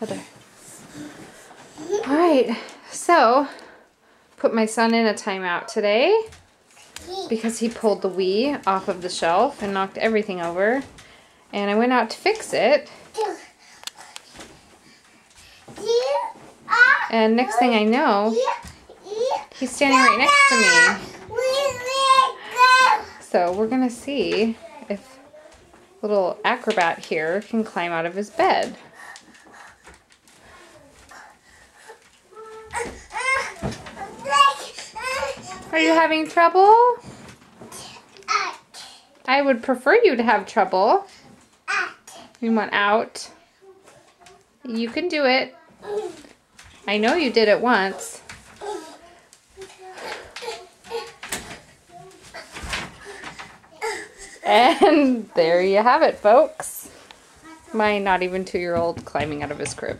Other. All right, so put my son in a timeout today because he pulled the Wii off of the shelf and knocked everything over. And I went out to fix it. And next thing I know, he's standing right next to me. So we're gonna see if little acrobat here can climb out of his bed. Are you having trouble? I would prefer you to have trouble. You want out? You can do it. I know you did it once. And there you have it, folks. My not even two-year-old climbing out of his crib.